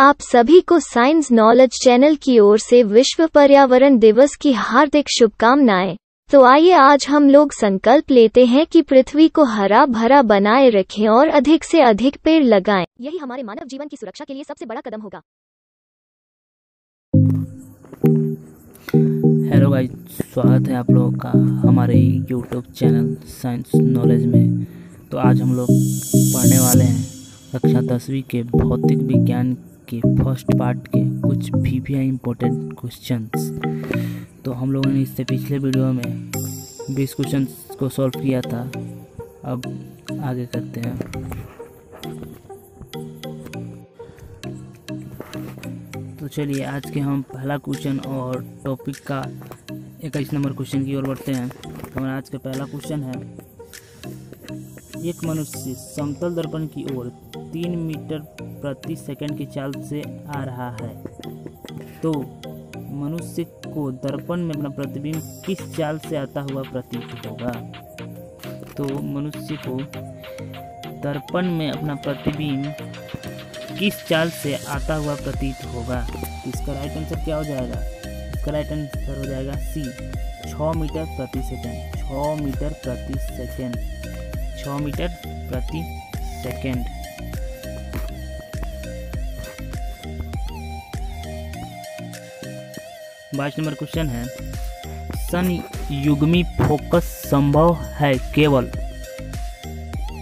आप सभी को साइंस नॉलेज चैनल की ओर से विश्व पर्यावरण दिवस की हार्दिक शुभकामनाएँ। तो आइए आज हम लोग संकल्प लेते हैं कि पृथ्वी को हरा भरा बनाए रखें और अधिक से अधिक पेड़ लगाएँ। यही हमारे मानव जीवन की सुरक्षा के लिए सबसे बड़ा कदम होगा। हेलो गाइस, स्वागत है आप लोगों का हमारे यूट्यूब चैनल साइंस नॉलेज में। तो आज हम लोग पढ़ने वाले हैं कक्षा दसवीं के भौतिक विज्ञान के फ़र्स्ट पार्ट के कुछ V V I important questions तो हम लोगों ने इससे पिछले वीडियो में बीस क्वेश्चन को सॉल्व किया था। अब आगे करते हैं। तो चलिए, आज के हम पहला क्वेश्चन और टॉपिक का इक्कीस नंबर क्वेश्चन की ओर बढ़ते हैं। तो हमारा आज का पहला क्वेश्चन है एक मनुष्य समतल दर्पण की ओर तीन मीटर प्रति सेकंड की चाल से आ रहा है। तो मनुष्य को दर्पण में अपना प्रतिबिंब किस चाल से आता हुआ प्रतीत होगा? तो मनुष्य को दर्पण में अपना प्रतिबिंब किस चाल से आता हुआ प्रतीत होगा? इसका राइट आंसर क्या हो जाएगा? इसका राइट आंसर हो जाएगा सी छः मीटर प्रति सेकंड छः मीटर प्रति सेकंड। छः मीटर प्रति सेकेंड। बाईस नंबर क्वेश्चन है, सन युग्मी फोकस संभव है केवल?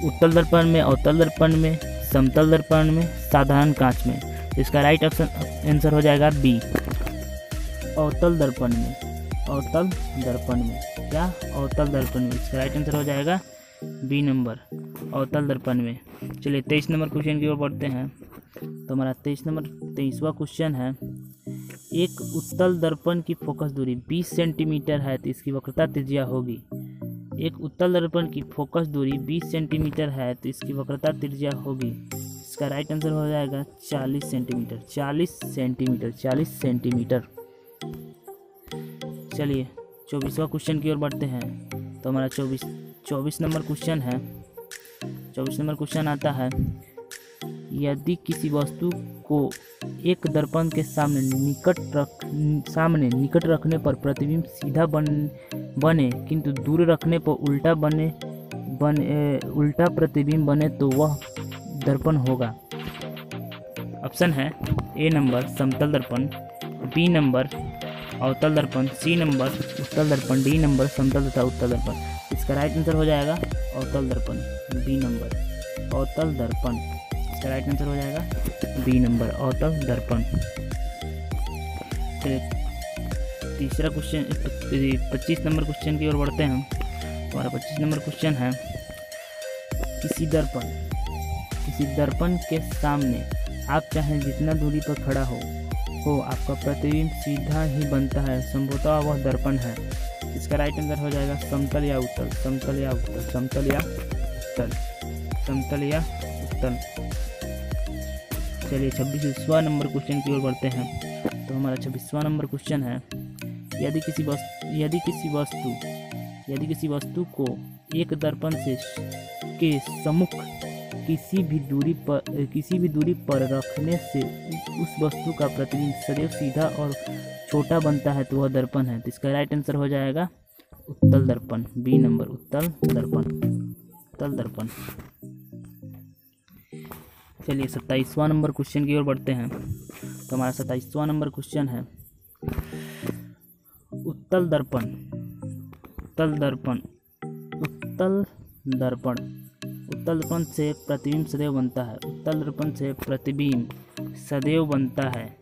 उत्तल दर्पण में, अवतल दर्पण में, समतल दर्पण में, साधारण कांच में? इसका राइट ऑप्शन आंसर हो जाएगा बी अवतल दर्पण में, अवतल दर्पण में। क्या? अवतल दर्पण में। इसका राइट आंसर हो जाएगा बी नंबर अवतल दर्पण में। चलिए तेईस नंबर क्वेश्चन की ओर बढ़ते हैं। तो हमारा तेईस नंबर, तेईसवा क्वेश्चन है, एक उत्तल दर्पण की फोकस दूरी 20 सेंटीमीटर है तो इसकी वक्रता त्रिज्या होगी। एक उत्तल दर्पण की फोकस दूरी 20 सेंटीमीटर है तो इसकी वक्रता त्रिज्या होगी। इसका राइट आंसर हो जाएगा 40 सेंटीमीटर 40 सेंटीमीटर 40 सेंटीमीटर चलिए चौबीसवा क्वेश्चन की ओर बढ़ते हैं। तो हमारा चौबीस चौबीस नंबर क्वेश्चन है। चौबीस नंबर क्वेश्चन आता है, यदि किसी वस्तु को एक दर्पण के सामने निकट रख, सामने निकट रखने पर प्रतिबिंब सीधा बन, बने, किंतु दूर रखने पर उल्टा बने बने, उल्टा प्रतिबिंब बने तो वह दर्पण होगा। ऑप्शन है, ए नंबर समतल दर्पण, बी नंबर अवतल दर्पण, सी नंबर उत्तल दर्पण, डी नंबर समतल तथा उत्तल दर्पण। इसका राइट आंसर हो जाएगा अवतल दर्पण बी नंबर अवतल दर्पण। इसका राइट आंसर हो जाएगा बी नंबर अवतल दर्पण। तीसरा क्वेश्चन पच्चीस नंबर क्वेश्चन की ओर बढ़ते हैं हमारा पच्चीस नंबर क्वेश्चन है, किसी दर्पण किसी दर्पण के सामने आप चाहे जितना दूरी पर खड़ा हो हो आपका प्रतिबिंब सीधा ही बनता है, संभवतः वह दर्पण है। इसका राइट आंसर हो जाएगा समतल या उत्तल। समतल या उत्तल। समतल या उत्तल। समतल या उत्तल। चलिए छब्बीसवा नंबर क्वेश्चन की ओर बढ़ते हैं। तो हमारा छब्बीसवा नंबर क्वेश्चन है, यदि किसी वस्तु यदि किसी वस्तु, यदि किसी वस्तु को एक दर्पण से के सम्मुख किसी भी दूरी पर, किसी भी दूरी पर रखने से उस वस्तु का प्रतिबिंब सदैव सीधा और छोटा बनता है तो वह दर्पण है। तो इसका राइट आंसर हो जाएगा उत्तल दर्पण। बी नंबर उत्तल दर्पण। उत्तल दर्पण। चलिए सत्ताईसवां नंबर क्वेश्चन की ओर बढ़ते हैं। तो हमारा सत्ताईसवां नंबर क्वेश्चन है। उत्तल दर्पण। उत्तल दर्पण। उत्तल दर्पण। उत्तल दर्पण से प्रतिबिंब सदैव बनता है। उत्तल दर्पण से प्रतिबिंब सदैव बनता है।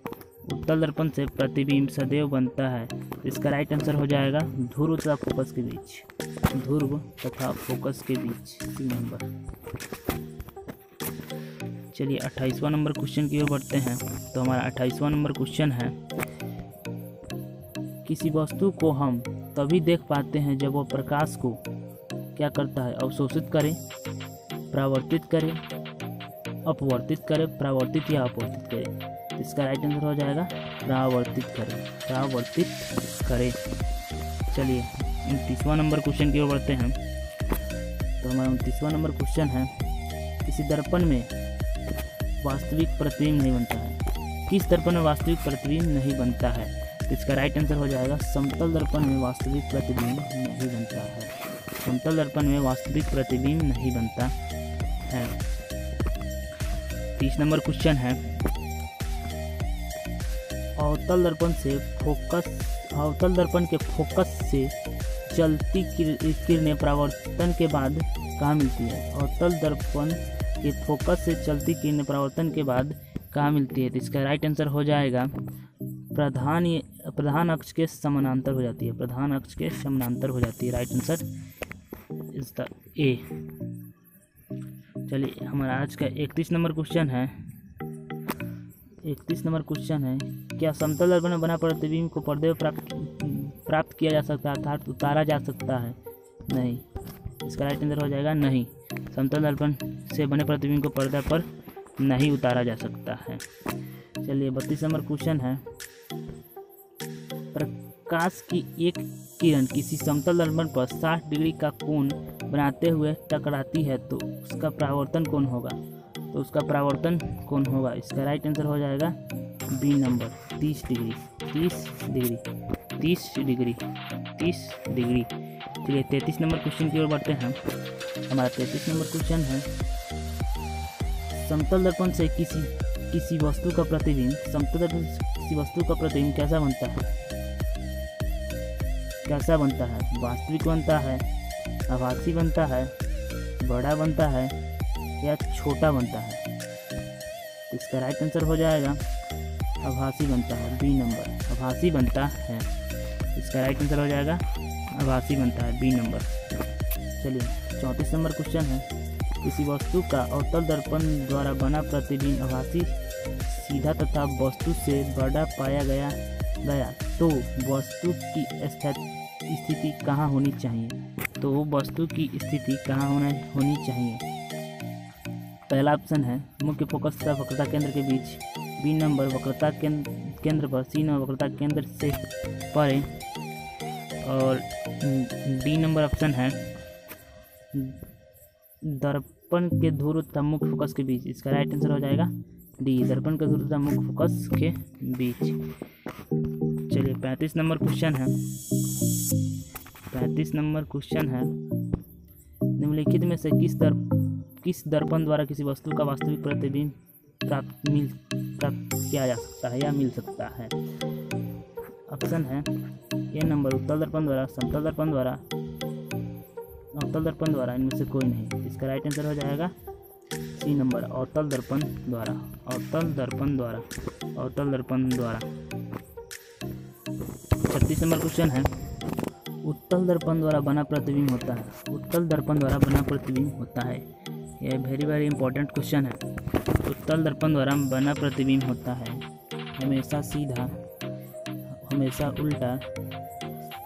उत्तल दर्पण से प्रतिबिंब सदैव बनता है। इसका राइट आंसर हो जाएगा ध्रुव तथा फोकस के बीच। ध्रुव तथा फोकस के बीच नंबर चलिए अट्ठाईसवां नंबर क्वेश्चन की ओर बढ़ते हैं। तो हमारा अट्ठाईसवां नंबर क्वेश्चन है, किसी वस्तु को हम तभी देख पाते हैं जब वह प्रकाश को क्या करता है? अवशोषित करे, परावर्तित करे, अपवर्तित करे, परावर्तित या अपवर्तित करे। इसका राइट आंसर हो जाएगा परावर्तित करें परावर्तित करें। चलिए, उनतीसवां नंबर क्वेश्चन की ओर बढ़ते हैं। तो हमारा उनतीसवां नंबर क्वेश्चन है, किसी दर्पण में वास्तविक प्रतिबिंब नहीं बनता है। किस दर्पण में वास्तविक प्रतिबिंब नहीं बनता है? तो इसका राइट आंसर हो जाएगा, समतल दर्पण में वास्तविक प्रतिबिंब नहीं बनता है। समतल दर्पण में वास्तविक प्रतिबिंब नहीं बनता है। तीस नंबर क्वेश्चन है अवतल दर्पण से फोकस अवतल दर्पण के फोकस से चलती किरणें परावर्तन के बाद कहाँ मिलती है? अवतल दर्पण के फोकस से चलती किरणें परावर्तन के बाद कहाँ मिलती है? तो इसका राइट आंसर हो जाएगा, प्रधान प्रधान अक्ष के समानांतर हो जाती है। प्रधान अक्ष के समानांतर हो जाती है। Right answer is the A चलिए, हमारा आज का इकतीस नंबर क्वेश्चन है। इकतीस नंबर क्वेश्चन है। क्या समतल दर्पण में बना प्रतिबिंब को पर्दे पर प्राप्त प्राप्त किया जा सकता है, अर्थात उतारा जा सकता है? नहीं। इसका राइट आंसर हो जाएगा नहीं। समतल दर्पण से बने प्रतिबिंब को पर्दा पर नहीं उतारा जा सकता है। चलिए, बत्तीस नंबर क्वेश्चन है। प्रकाश की एक किरण किसी समतल दर्पण पर 60 डिग्री का कोण बनाते हुए टकराती है तो उसका परावर्तन कोण होगा? तो उसका परावर्तन कोण होगा? इसका राइट आंसर हो जाएगा B number 30 degree 30 degree 30 degree 30 degree चलिए, तैंतीस नंबर क्वेश्चन की ओर बढ़ते हैं हमारा तैंतीस नंबर क्वेश्चन है, समतल दर्पण से किसी किसी वस्तु का प्रतिबिंब, समतल दर्पण से किसी वस्तु का प्रतिबिंब कैसा बनता है? कैसा बनता है? वास्तविक बनता है, आभासी बनता है, बड़ा बनता है या छोटा बनता है। इसका राइट आंसर हो जाएगा, आभासी बनता है बी नंबर आभासी बनता है। इसका राइट आंसर हो जाएगा, आभासी बनता है बी नंबर चलिए, चौंतीस नंबर क्वेश्चन है। किसी वस्तु का अवतल दर्पण द्वारा बना प्रतिबिंब आभासी सीधा तथा वस्तु से बड़ा पाया गया गया तो वस्तु की स्थिति कहाँ होनी चाहिए? तो वस्तु की स्थिति कहाँ होना, होनी चाहिए? पहला ऑप्शन है, मुख्य फोकस तथा वक्रता केंद्र के बीच। बी नंबर, वक्रता केंद्र पर सी नंबर, वक्रता केंद्र से परे। और डी नंबर ऑप्शन है, दर्पण के ध्रुव तथा मुख्य फोकस के बीच। इसका राइट आंसर हो जाएगा डी दर्पण के ध्रुव तथा मुख्य फोकस के बीच। चलिए, पैंतीस नंबर क्वेश्चन है। पैंतीस नंबर क्वेश्चन है। निम्नलिखित में से किस दर किस दर्पण द्वारा किसी वस्तु का वास्तविक प्रतिबिंब प्राप्त मिल, प्राप्त किया जा सकता है या मिल सकता है? ऑप्शन है ए नंबर उत्तल दर्पण द्वारा, समतल दर्पण द्वारा, अवतल दर्पण द्वारा, इनमें से कोई नहीं। इसका राइट आंसर हो जाएगा सी नंबर, अवतल दर्पण द्वारा, अवतल दर्पण द्वारा, अवतल दर्पण द्वारा। छत्तीस नंबर क्वेश्चन है, उत्तल दर्पण द्वारा बना प्रतिबिंब होता है, उत्तल दर्पण द्वारा बना प्रतिबिंब होता है। यह वेरी वेरी इंपॉर्टेंट क्वेश्चन है। उत्तल दर्पण द्वारा बना प्रतिबिंब होता है। हमेशा सीधा, हमेशा उल्टा,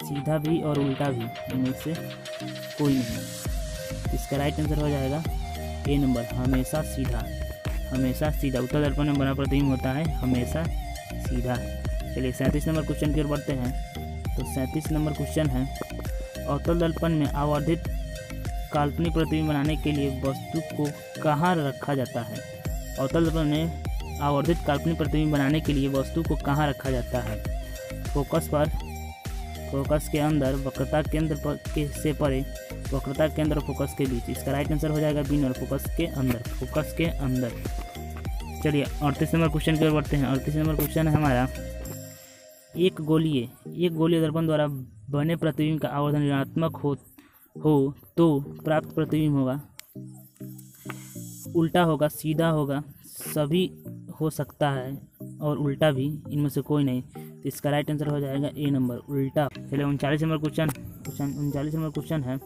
सीधा भी और उल्टा भी, इनमें से कोई नहीं। इसका राइट आंसर हो जाएगा ए नंबर हमेशा सीधा हमेशा सीधा। उत्तर दर्पण में बना प्रतिबिंब होता है, हमेशा सीधा। चलिए सैंतीस नंबर क्वेश्चन की ओर बढ़ते हैं। तो सैंतीस नंबर क्वेश्चन है, अवतल दर्पण में आवर्धित काल्पनिक प्रतिबिंब बनाने के लिए वस्तु को कहाँ रखा जाता है? अवतल दर्पण में आवर्धित काल्पनिक प्रतिबिंब बनाने के लिए वस्तु को कहाँ रखा जाता है? फोकस पर, फोकस के अंदर वक्रता केंद्र पर, के, से परे वक्रता केंद्र और फोकस के बीच। इसका राइट आंसर हो जाएगा बी और फोकस के अंदर। फोकस के अंदर। चलिए, अड़तीस नंबर क्वेश्चन की ओर बढ़ते हैं। अड़तीस नंबर क्वेश्चन है हमारा, एक गोलीय एक गोलीय दर्पण द्वारा बने प्रतिबिंब का आवर्धन ऋणात्मक हो हो तो प्राप्त प्रतिबिंब होगा। उल्टा होगा, सीधा होगा, सभी हो सकता है, और उल्टा भी, इनमें से कोई नहीं। तो इसका राइट आंसर हो जाएगा ए नंबर उल्टा। चलिए, उनचालीस नंबर क्वेश्चन क्वेश्चन उनचालीस नंबर क्वेश्चन है।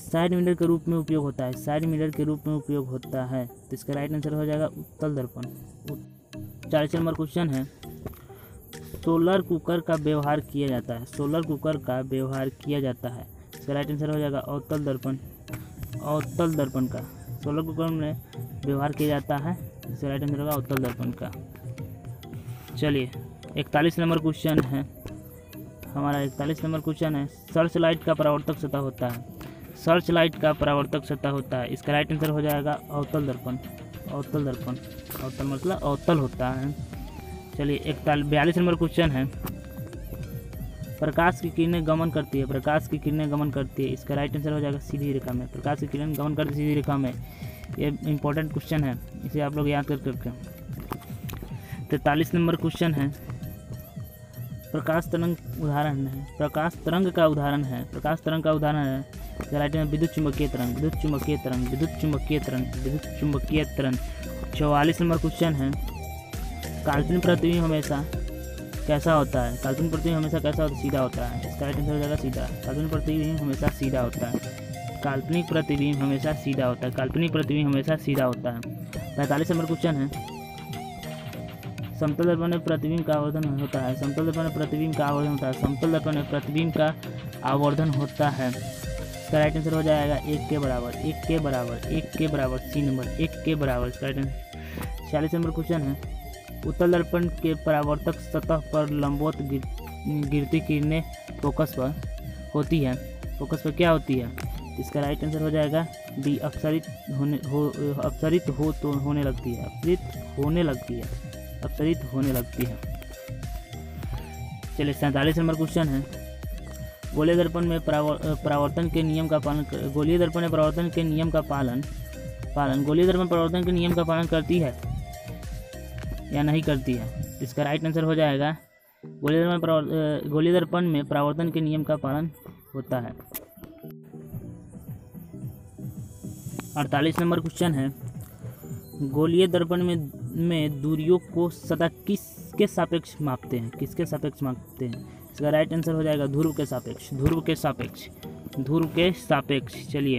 साइड मिरर के रूप में उपयोग होता है साइड मिरर के रूप में उपयोग होता है। तो इसका राइट आंसर हो जाएगा उत्तल दर्पण। चालीस नंबर क्वेश्चन है। सोलर कुकर का व्यवहार किया जाता है सोलर कुकर का व्यवहार किया जाता है। इसका राइट आंसर हो जाएगा अवतल दर्पण। अवतल दर्पण का। सोलर कुकर में व्यवहार किया जाता है? इसका राइट आंसर होगा अवतल दर्पण का। चलिए, इकतालीस नंबर क्वेश्चन है। हमारा इकतालीस नंबर क्वेश्चन है। सर्च लाइट का परावर्तक सतह होता है। सर्च लाइट का परावर्तक सतह होता है। इसका राइट आंसर हो जाएगा अवतल दर्पण। अवतल दर्पण। अवतल मतलब अवतल होता है। चलिए इकतालीस बयालीस नंबर क्वेश्चन है। प्रकाश की किरणें गमन करती है, प्रकाश की किरणें गमन करती है। इसका राइट आंसर हो जाएगा सीधी रेखा में। प्रकाश की किरण गमन करती सीधी रेखा में। ये इंपॉर्टेंट क्वेश्चन है। इसे आप लोग याद कर करके तैतालीस नंबर क्वेश्चन है। प्रकाश तरंग उदाहरण है। प्रकाश तरंग का उदाहरण है। प्रकाश तरंग का उदाहरण है। राइट में विद्युत चुंबकीय तरंग। विद्युत चुंबकीय तरंग। विद्युत चुंबकीय तरंग। विद्युत चुंबकीय तरंग। चौवालीस नंबर क्वेश्चन है। काल्पनिक प्रतिबिंब हमेशा कैसा होता है? काल्पनिक प्रतिबिंब हमेशा कैसा होता है? सीधा होता है। इसका राइट आंसर हो जाएगा सीधा काल्पनिक प्रतिबिंब हमेशा सीधा होता है। काल्पनिक प्रतिबिंब हमेशा सीधा होता है। काल्पनिक प्रतिबिंब हमेशा सीधा होता है। पैंतालीस नंबर क्वेश्चन है। समतल दर्पण में प्रतिबिंब का आवर्धन होता है। समतल दर्पण में प्रतिबिंब का आवर्धन होता है। समतल दर्पण में प्रतिबिंब का आवर्धन होता है। इसका राइट आंसर हो जाएगा एक के बराबर। एक के बराबर। एक के बराबर। C number. एक के बराबर। इसका राइट आंसर छियालीस नंबर क्वेश्चन है। उत्तल दर्पण के परावर्तक सतह पर लंबवत गिर, गिरती किरणें फोकस पर होती है। फोकस पर क्या होती है? इसका राइट आंसर हो जाएगा डी अपसरित होने हो अपसरित हो तो होने लगती है। अपसरित होने लगती है। अपसरित होने लगती है। चलिए सैंतालीस नंबर क्वेश्चन है। गोलीय दर्पण में परावर्तन के नियम का पालन गोलीय दर्पण में परावर्तन के नियम का पालन पालन गोलीय दर्पण परावर्तन के नियम का पालन करती है। या नहीं करती है। इसका राइट आंसर हो जाएगा गोलीय दर्पण गोलीय दर्पण में प्रावर्तन के नियम का पालन होता है। अड़तालीस नंबर क्वेश्चन है। गोलीय दर्पण में में दूरियों को सदा किसके सापेक्ष मापते हैं? किसके सापेक्ष मापते हैं? इसका राइट आंसर हो जाएगा ध्रुव के सापेक्ष, ध्रुव के सापेक्ष, ध्रुव के सापेक्ष। चलिए,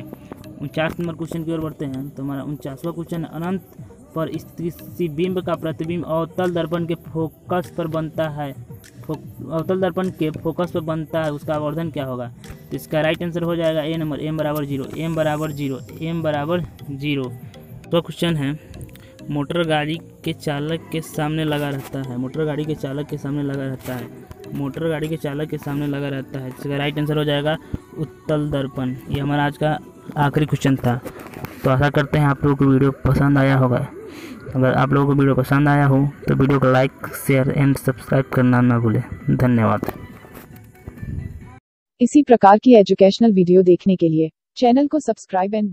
उनचास नंबर क्वेश्चन की ओर बढ़ते हैं। तो हमारा उनचासवा क्वेश्चन अनंत पर बिंब का प्रतिबिंब अवतल दर्पण के फोकस पर बनता है। अवतल दर्पण के फोकस पर बनता है, उसका आवर्धन क्या होगा? तो इसका राइट आंसर हो जाएगा ए नंबर एम बराबर ज़ीरो एम बराबर ज़ीरो एम बराबर ज़ीरो तो क्वेश्चन है, मोटर गाड़ी के चालक के सामने लगा रहता है, मोटर गाड़ी के चालक के सामने लगा रहता है, मोटर गाड़ी के चालक के सामने लगा रहता है। इसका राइट आंसर हो जाएगा उत्तल दर्पण। ये हमारा आज का आखिरी क्वेश्चन था। तो आशा करते हैं आप लोगों को वीडियो पसंद आया होगा। अगर आप लोगों को वीडियो पसंद आया हो तो वीडियो को लाइक शेयर एंड सब्सक्राइब करना ना भूलें। धन्यवाद। इसी प्रकार की एजुकेशनल वीडियो देखने के लिए चैनल को सब्सक्राइब एंड